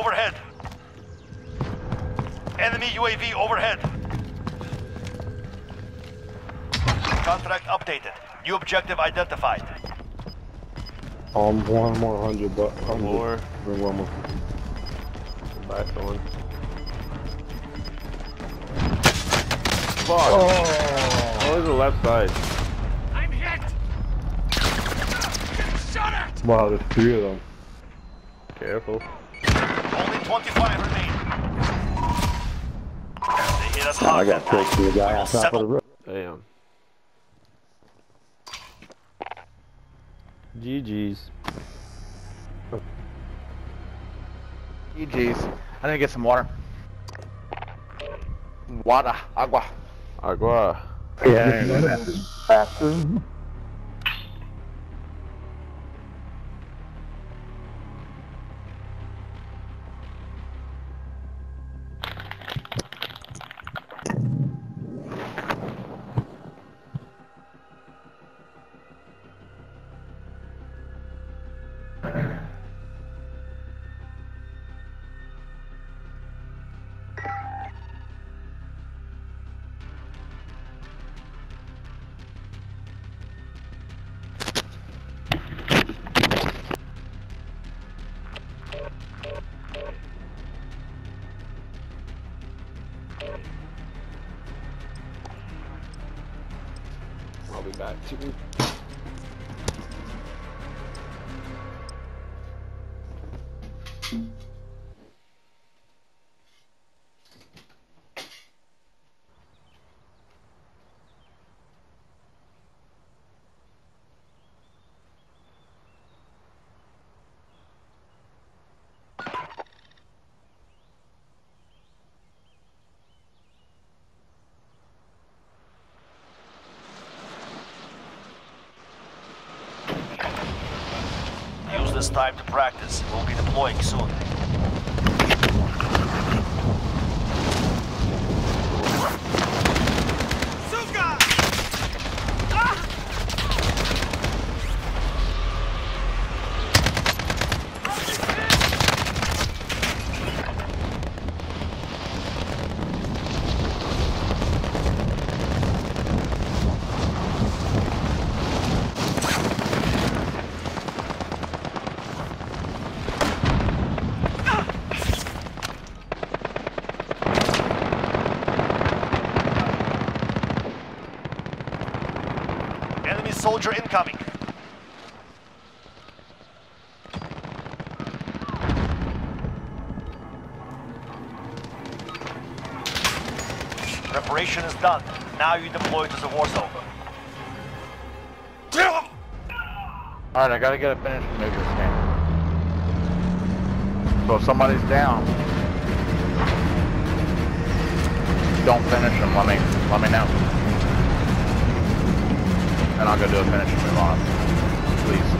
overhead. Enemy UAV overhead. Contract updated. New objective identified. Um, one more hundred, but One more. Bring one more. Last one. Fuck. Oh, oh the left side. I'm hit! Shot at! Wow, there's three of them. Careful. Only 25 remain. They hit us oh, I got close to the guy We'll on top of settle. the roof. Damn. GG's. GG's. I need to get some water. Water. Agua. Agua. Yeah. I'll back time to practice. We'll be deploying soon. Enemy soldier incoming. Preparation is done. Now you deploy to the war zone. Alright, I gotta get a finish game. So if somebody's down, don't finish them, let me let me know. And I'll go do a finish and move on. Please.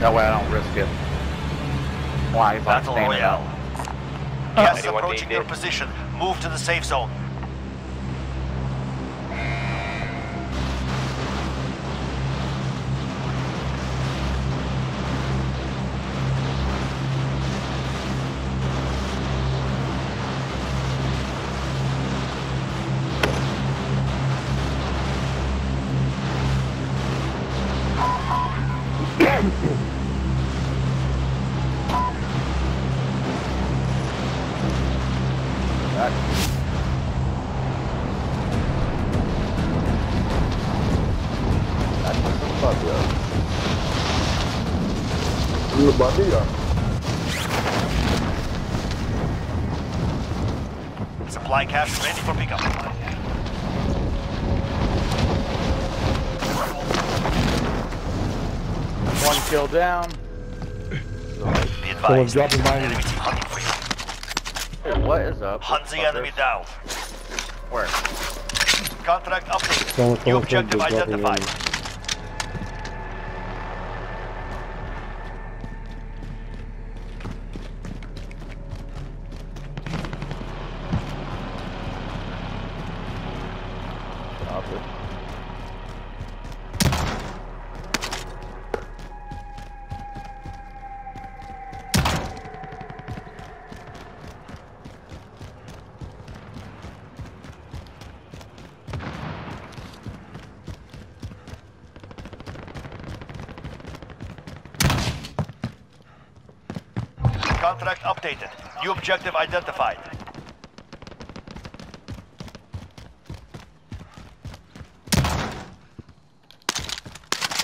That way I don't risk it. Why? If I'm Battle standing Royale. up. Gas is Anyone approaching your position. Move to the safe zone. Lu body ya? Supply cache ready for pickup. One kill down. Be advised. dropping mine. Enemy team hunting for you. Hey, what is up? Hunt the enemy down. Where? Contract updated. Someone- New someone objective identified. Objective identified.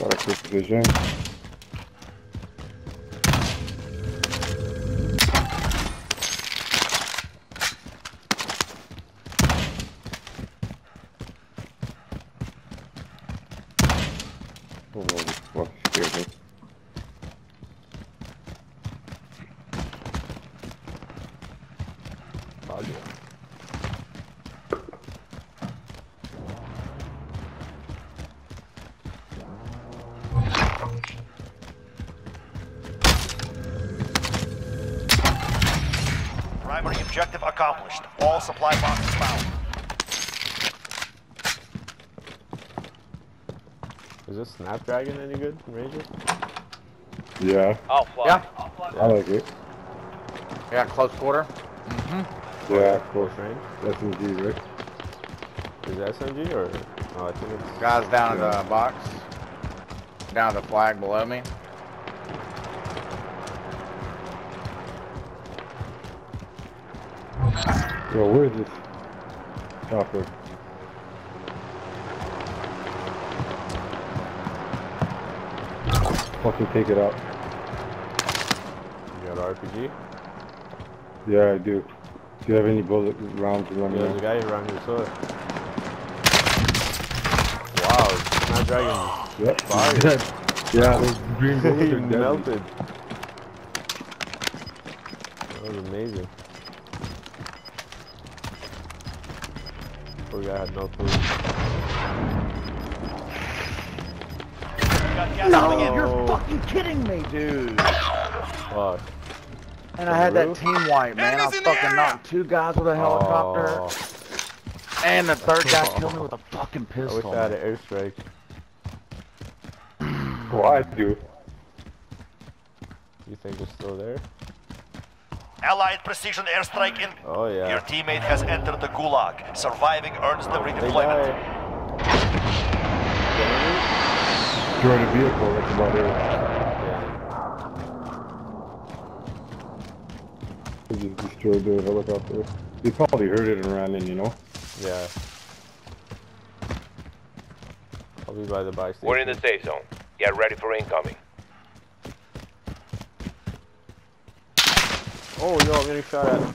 Got a quick vision. Oh, fuck, scared. Snapdragon any good, Ranger? Yeah, I'll fly. Yeah. I like it. Yeah, close quarter. Mm-hmm. Yeah, close Close range? That's indeed, right? Is it SMG or? Oh, I think it's. Guys down in the box. Down the flag below me. Yo, where is this? Chopper. Fucking take it out. You got an RPG? Yeah, I do. Do you have any bullet rounds running? There's a guy around here, so. Wow, Snapdragon. Yep. Fire. yeah, those green bullets are melted. That was amazing. Poor guy had no clue. Got gas coming in. you're fucking kidding me, dude. Fuck. And I had that team white, man. I Enemies in fucking knocked two guys with a helicopter. Oh, And the third guy killed me with a fucking I wish pistol. I had an airstrike. Well, dude? do. You think it's still there? Allied precision airstrike in. Oh yeah. Your teammate has entered the gulag. Surviving earns them They redeployment. Die. a vehicle, that's about it. Yeah. They just destroyed the helicopter. They probably heard it and ran in, you know? Yeah. I'll be by the buy station. We're in the safe zone. Get ready for incoming. Oh yo, I'm getting shot at.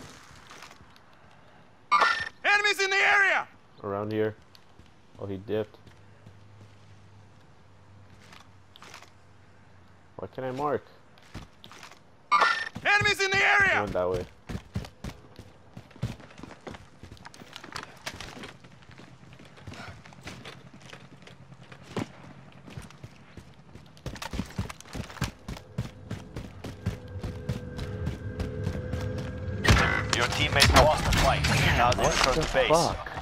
Enemies in the area! Around here. Oh, he dipped. Why can't I mark? Enemies in the area! went that way. Your teammate lost the fight. Now they return to base. Fuck.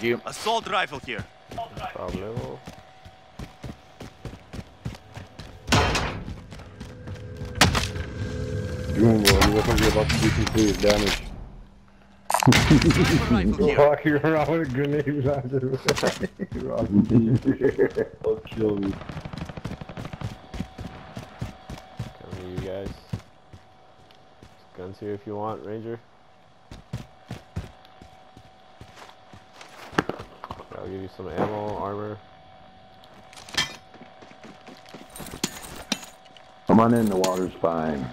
Thank you. Assault rifle here. Problemo. Doing well, you look like you're about to do some serious damage. Sniper rifle here. Walking around with a grenade launcher. I'll kill you. Coming to you guys. Guns here if you want, Ranger. I'll give you some ammo, armor. Come on in, the water's fine.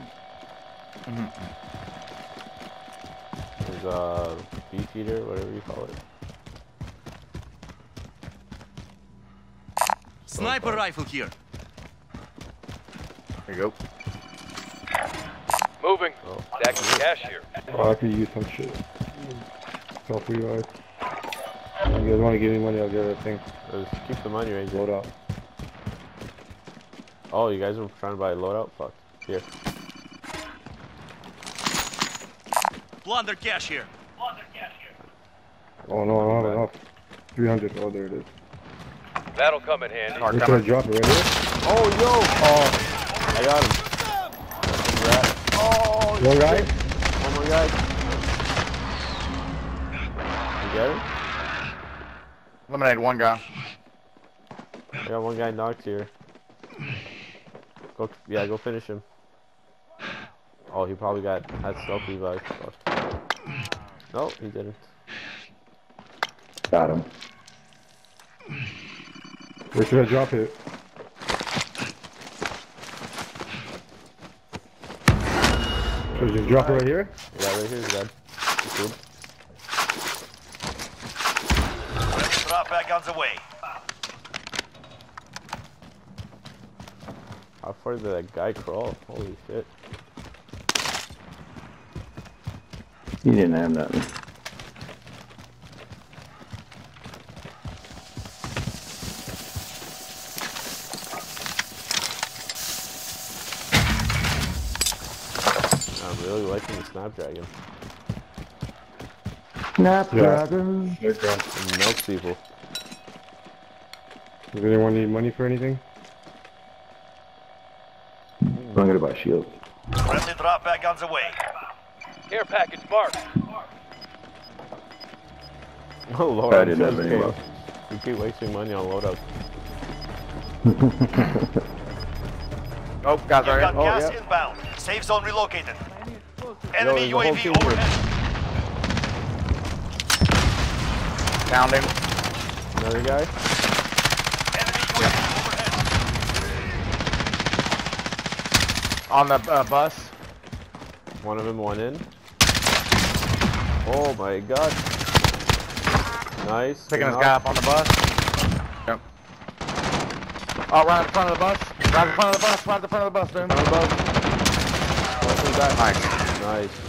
There's a beef eater, whatever you call it. Sniper rifle here. There you go. Moving. Oh. Stacking cash here. Oh, I could use some shit. Help you guys. You guys want to give me money? I'll get that thing. Uh, Let's keep the money, Ranger. Load up. Oh, you guys are trying to buy a loadout? Fuck. Here. Plunder cash here. Oh no, I don't have enough. 300. Oh, there it is. That'll come in handy. Car Where should I coming. drop it right here? Oh, yo! Oh! I got him. Rat. Oh! One guy? One more guy. get him? Eliminated one guy. I got one guy knocked here. Go, yeah, go finish him. Oh, he probably got had self revive. Fuck. No, he didn't. Got him. Where should I drop it? Should I just drop it right here? Yeah, right here, he's dead. He's good. Friendly drop bag on the way. How far did that guy crawl? Holy shit. He didn't have nothing. I'm really liking the Snapdragon. Snapdragon. There you. It melts people. Does anyone need money for anything? I'm gonna buy shields. Friendly drop bag guns away. way. Care package marked. Oh lord, I didn't have just any kidding. luck. You keep wasting money on loadouts. Oh, guys You've right got. Oh, gas yeah. inbound. Safe zone relocated. Enemy there's a whole UAV team here. overhead. Downed him. Another guy? Enemy UAV overhead. On the uh, bus. One of them, one in. Oh my god. Nice. Picking good this guy up on the bus. Yep. Oh, right in front of the bus. Right in front of the bus. Right in front of the bus, dude. One above. One back. Nice. Nice.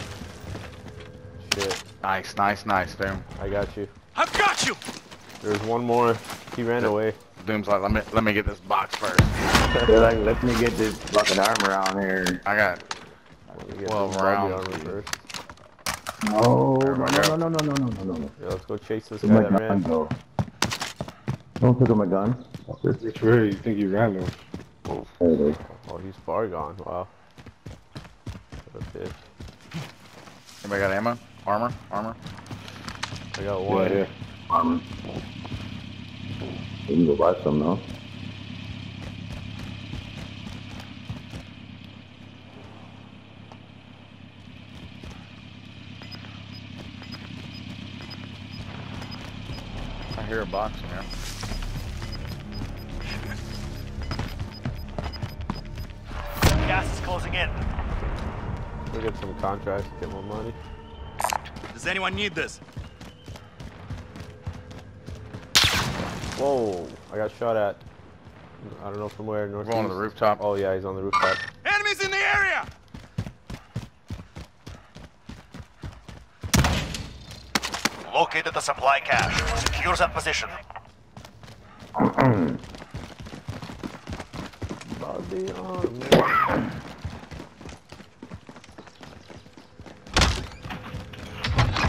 Shit, Nice, nice, nice, dude. I got you. I've got you! There's one more. He ran away. Doom's like, let me let me get this box first. They're like, let me get this fucking armor on here. I got Let me get Twelve rounds. first. No, no, no, no, no, no, no, no, no, no. Yeah, let's go chase this Took guy that ran. though. Don't pick up my gun. Which way you think you ran though? There it is. Oh, he's far gone. Wow. What a bitch. anybody got ammo? Armor? Armor? I got one. Yeah, yeah. Armor. You can go buy some now. Hear a box in here. Gas is closing in. We'll get some contracts, get more money. Does anyone need this? Whoa, I got shot at. I don't know from where. North. Going to the rooftop. Oh yeah, he's on the rooftop. Enemies in the area! Located the supply cache. Secure that position. Body armor.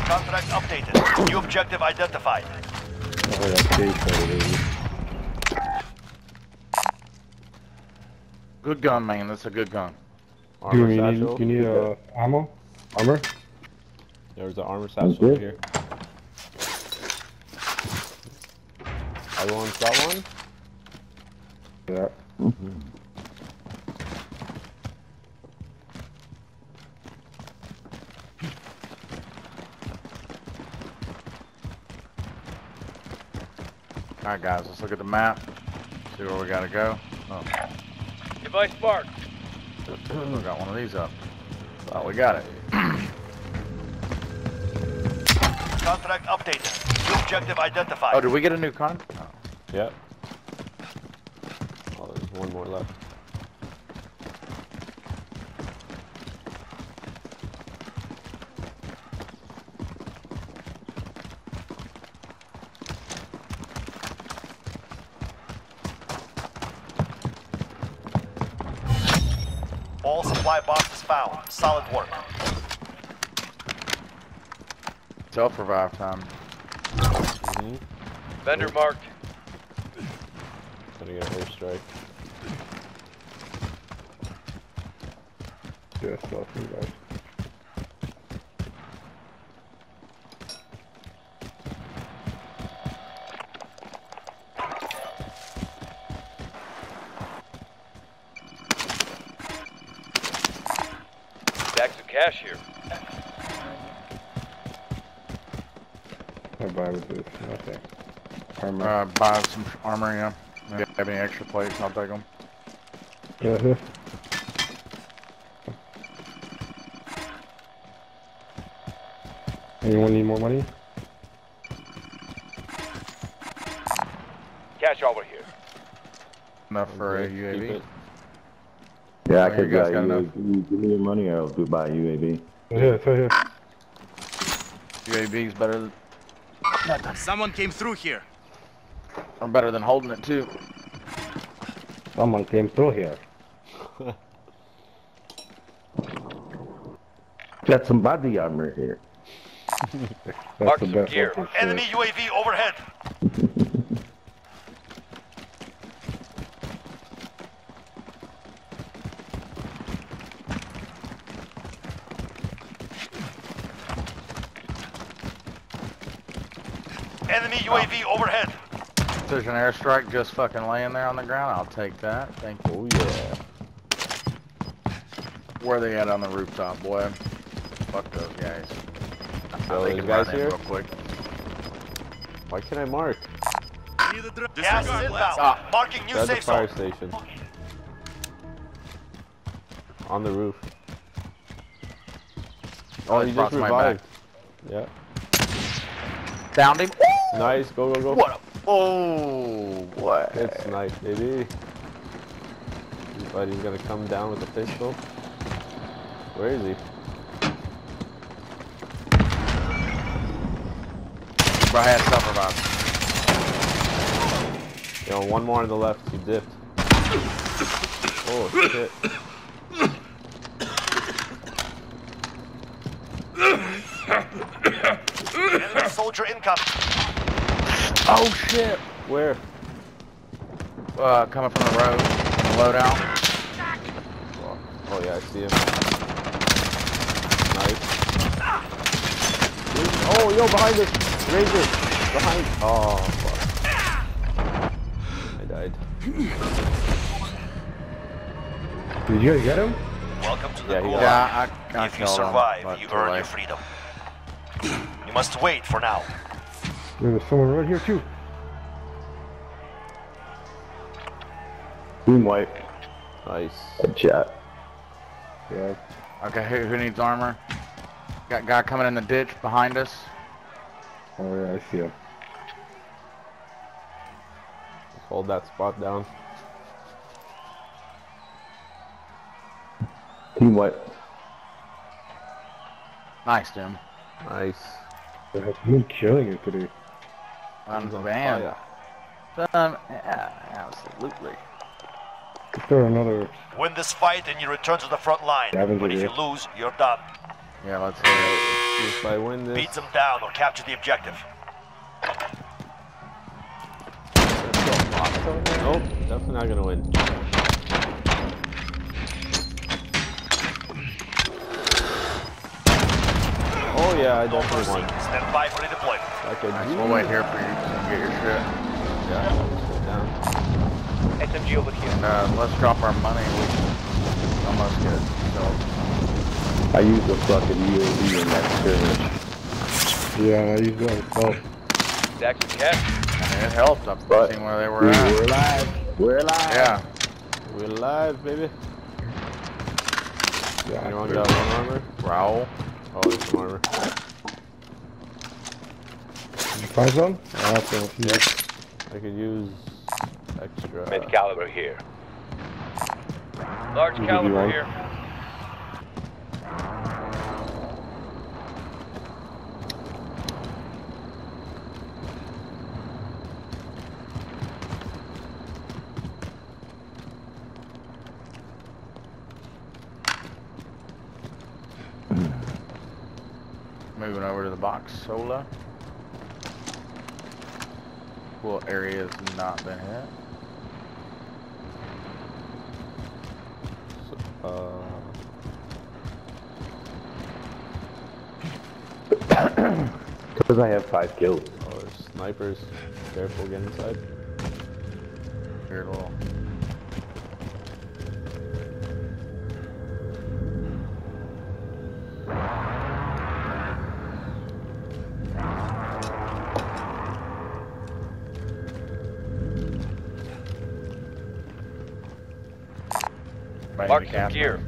Contract updated. New objective identified. Oh, I got chased over there. Good gun, man. That's a good gun. Armor Do you satchel. need, you need uh, ammo? Armor? There's an armor satchel here. Everyone's got one? Yeah. All right, guys. Let's look at the map. See where we gotta go. Oh, Device marked. we got one of these up. Thought we got it. Contract updated. New objective identified. Oh, did we get a new con? Yep. Oh, there's one more left. All supply boxes found. Solid work. Self-revive time. Mm-hmm. Vendor marked to get a first strike. Yeah, it's not too bad. Back cash here. I buy with this, Okay. Armor. Uh, buy some armor, yeah. If you have any extra plates, I'll take them. Yeah, here. Anyone need more money? Cash over here. Enough for a UAV. Yeah, I Oh, you could guys buy got enough? UAV. Give me your money or I'll do buy UAV. Yeah, it's right here. UAV's better, than- Someone came through here. Or better than holding it too. Someone came through here. Got some body armor here. That's Mark some gear. one for. Enemy UAV overhead. Enemy UAV overhead. If there's an airstrike just fucking laying there on the ground, I'll take that. Thank you. Oh yeah. Where they at on the rooftop, boy? Fuck those guys. So they these can guys run here? real quick. Why can't I mark? Need a drop. Gas is blast. inbound. Marking new At the safe fire zone. station. On the roof. Oh, he's he brought just my revived. Yeah. Downed him. Nice. Go, go, go. What a... Oh, what? It's nice, baby. Buddy's gonna come down with a pistol. Where is he? Bro, I had self revive. Yo, one more on the left. He dipped. Oh shit. Enemy soldier incoming. Oh shit. Where? Uh, coming from the road. Loadout. Oh yeah, I see him. Nice. Oh, yo, behind us! Ranger! Behind! Oh, fuck. I died. Did you get him? Welcome to the Yeah, Gulag. Yeah, I, I if you killed him, survive, you earn late. your freedom. You must wait for now. There's someone right here too. Team wipe. Nice. Headshot. Yeah. Okay, who, who needs armor? Got guy coming in the ditch behind us. Oh yeah, I see him. Hold that spot down. Team wipe. Nice, Jim. Nice. I've been killing it today. I'm He's on van. fire. Um, yeah, absolutely. Is there another? Win this fight and you return to the front line. Gavin's But if you lose, you're done. Yeah, let's. See if I win this. Beat them down or capture the objective. Nope, definitely not gonna win. Oh yeah, I No definitely mercy. won. Stand by for redeployment. Like a Nice, we'll wait here for you to get your shit. Yeah, sit down. SMG over here. Uh, let's drop our money. We almost good. So, I used the fucking UAV in that skirmish. Yeah, I used it myself. Stack some cash. I mean, it helped. I've But seen where they were we at. were alive. We're alive. Yeah. We're live, baby. Yeah. Anyone got one armor? Growl. Oh, there's some armor. Did you find some? I have some. Yeah. I could use extra. Mid caliber here. Large caliber here. Moving over to the box. Sola. Well, area area's not been hit. Uh, Because I have five kills. oh, there's snipers. Careful, get inside. Weird little. Right Mark the some cap. gear.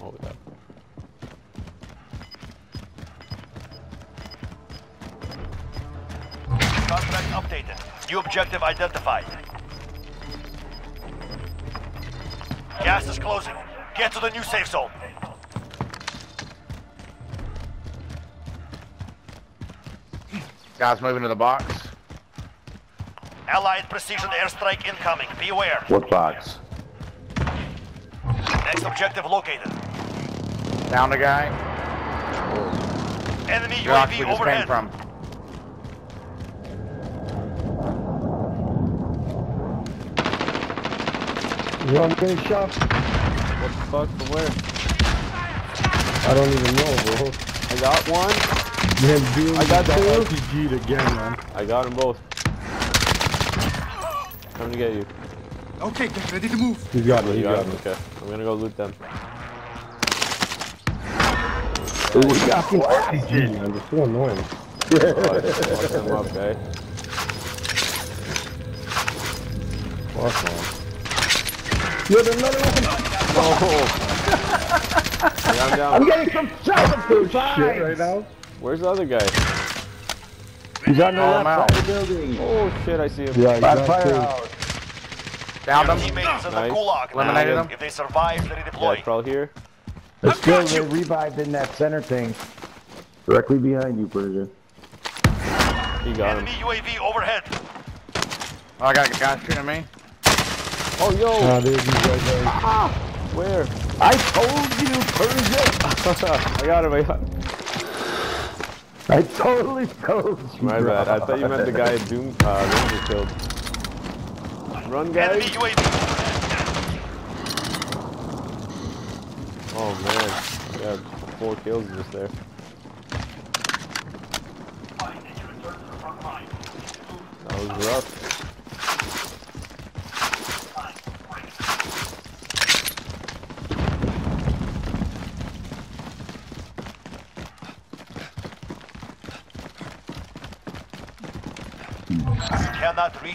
Oh, yeah. Contract updated. New objective identified. Gas is closing. Get to the new safe zone. Guys moving to the box. Allied precision airstrike incoming. Be aware. What box? Next objective located. Down the guy. Enemy Josh, UAV we overhead. from. You want getting shot? What the fuck? From where? I don't even know, bro. I got one. Man, dude, I got two. RPG'd again, man. I got them both. Time to get you. Okay, get ready to move. He's got me, You he got got them? me. Okay. I'm gonna go loot them. Ooh, he got me RPG, man. It's so annoying. Oh, I just fucked them up, guy. Fuck, man. Yo, there's another one. Oh. I got him down. getting some shit right now. Where's the other guy? He's on the Call him out. of the building. Oh shit, I see him. Yeah, he got two. Down Your them. teammates in the Nice. Eliminated them. If they survive, they Yeah, redeploy. it's probably here. They're still they revived in that center thing. Directly behind you, Persia. You got him. Enemy UAV overhead. Oh, I got a guy shooting at me. Oh, yo! Ah, there's these guys there. Where? I told you, Persia. I got him, I got him. I totally told you. My bro. bad. I thought you meant the guy at Doom, uh, Ranger killed. Run, Enemy guys! UAV Oh, man. Yeah, four kills just there. That was rough.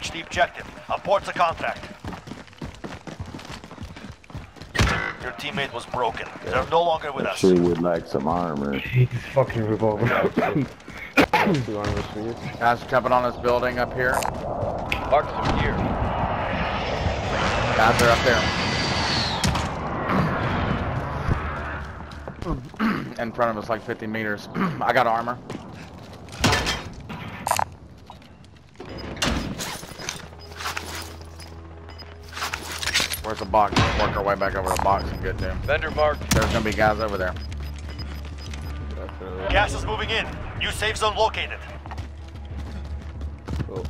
Reach the objective. Abort the contract. Your teammate was broken. They're no longer with us. Actually would like some armor. I hate fucking revolver. Two armors for you. Guys jumping on this building up here. Mark some gear. Guys are up there. In front of us, like 50 meters. I got armor. Where's the box? Let's work our way back over the box and get to him. Vendor marked. There's gonna be guys over there. Gas is moving in. New safe zone located. Oh.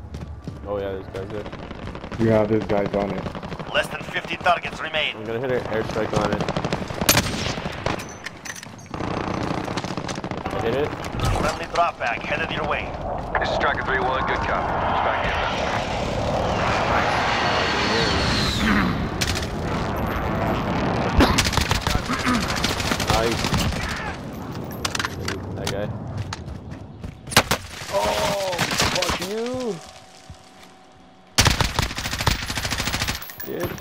oh, yeah, there's guys there. yeah, there's guys on it. Less than 50 targets remain. I'm gonna hit an airstrike on it. I hit it. Friendly drop bag headed your way. This is Striker 3-1. Good copy. Back Nice. That guy. Oh, fuck you. Bitch.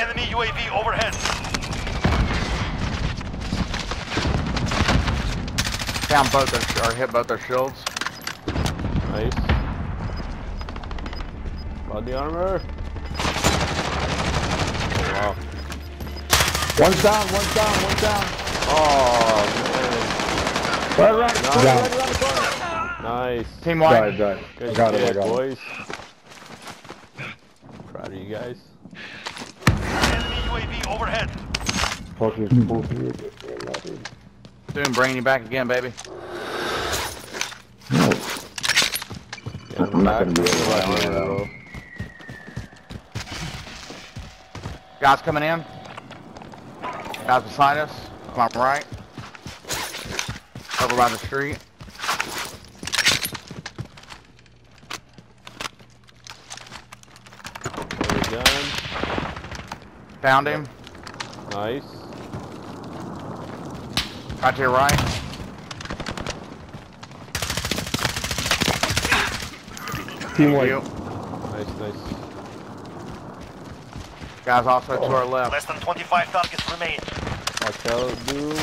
Enemy UAV overhead. Down both their, or hit both their shields. Nice. Body armor. Oh, wow. One's down, one's down, one's down. Oh, Right, right, Nice. right, right, right. man. Nice. Team Got white. it, got it. Good I got it, I shit, got it. boys. Proud of you guys. Enemy UAV overhead. Fucking full through it. Soon bringing you back again, baby. Yeah, I'm not gonna be able to Good luck, run man, around. bro. Guys coming in. Guys beside us. Come on, right. Over by the street. There we go. Found him. Nice. Right to your right. Team white. You. Nice, nice. Guys also to our left. Less than 25 targets remain. Watch out, Doom.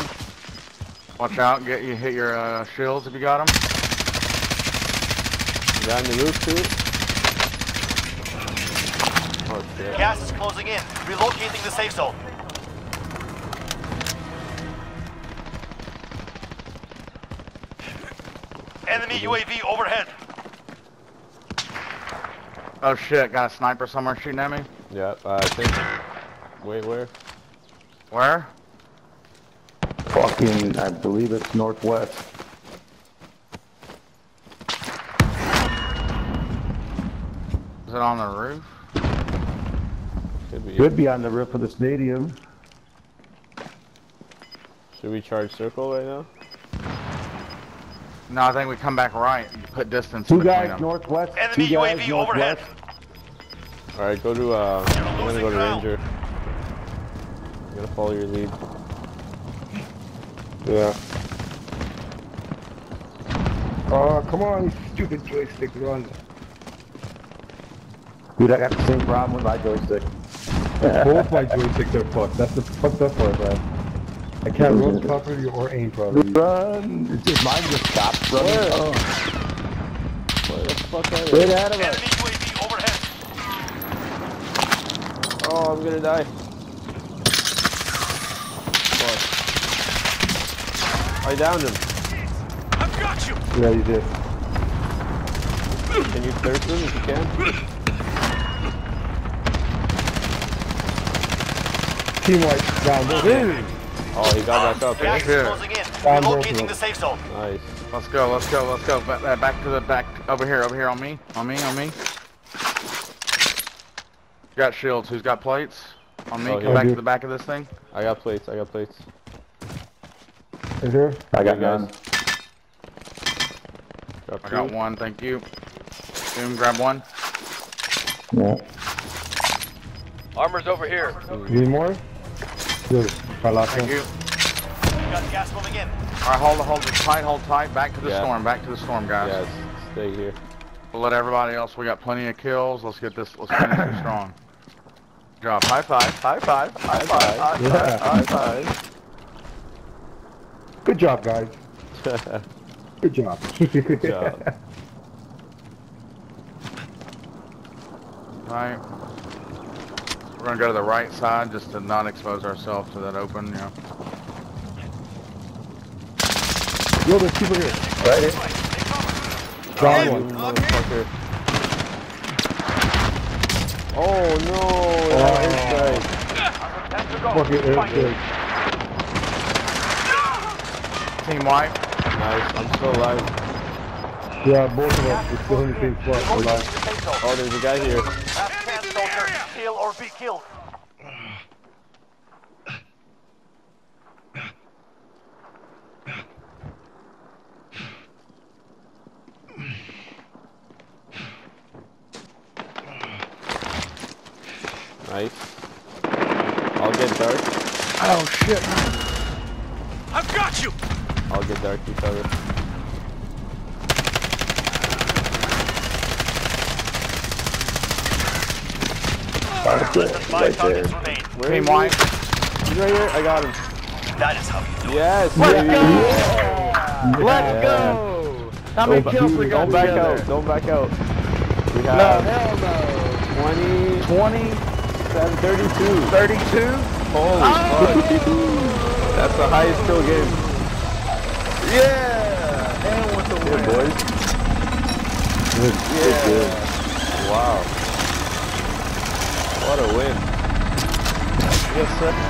Watch out. Get you hit your uh, shields if you got them. Guy on the roof too. Oh shit. Gas is closing in. Relocating the safe zone. Enemy UAV overhead. Oh shit! Got a sniper somewhere shooting at me. Yeah, I think. Wait, where? Where? Fucking, I believe it's northwest. Is it on the roof? Could be. Could be on the roof of the stadium. Should we charge circle right now? No, I think we come back right. You put distance Two guys them. northwest. Enemy two guys UAV overhead. northwest. All right, go to. Uh, I'm gonna go to ground. Ranger. I'm gonna follow your lead. Yeah. Oh, come on, you stupid joystick, run. Dude, I got the same problem with my joystick. Both my joysticks are fucked. That's the fucked up part, man. I can't run properly or aim properly. Run! It's just mine just stopped running. Oh, Where the fuck are straight they? out of Enemy. UAV overhead. Oh, I'm gonna die. I downed him. I've got you. Yeah, you did. Can you clear him if you can? Team white down. Dude. Oh, he got back up. Gas eh? is Here. closing in. Down Relocating the safe zone. Nice. Let's go. Let's go. Let's go. Back, back, back to the back. Over here. Over here on me. On me. On me. Got shields. Who's got plates? On me. Oh, Come here. back I to the back of this thing. I got plates. I got plates. Is there? I got Hey, none. Drop I got one. Thank you. Boom. Grab one. Yeah. Armor's over here. You need more? Good. I lost Thank him. you. We got gas moving in. All right. Hold. Hold. Tight. Hold tight. Back to the Yeah. storm. Back to the storm, guys. Yes. Stay here. We'll let everybody else. We got plenty of kills. Let's get this. Let's finish it strong. Good job. High five. High five. High five. High five. Yeah. High five. Good job, guys. Good job. Good job. Right. We're gonna go to the right side just to not expose ourselves to that open, you know. Yo, there's people here. Right here. Down one. motherfucker. Oh no! That is right. Oh. Fuck it, Eric, Eric. Team white. Nice. I'm still alive. Yeah, both of us. We're still in the same spot. We're alive. The safe zone. Oh, there's a guy here. Last chance, soldier. Kill or be killed. Nice. I'll get dark. Oh shit. I've got you. I'll get dark each other. Ah, Less than Right there. targets. Where Team is white. He's right here. I got him. That is how you do it. Yes. Let's baby. go! Let's go! How many Don't, kills we got don't back together? out. Don't back out. We No, have hell no. 20, 20, 32. 32? Holy oh! fuck. That's the highest kill game. Yeah! And with the Good win. boys. Yeah. Wow. What a win. Yes, sir.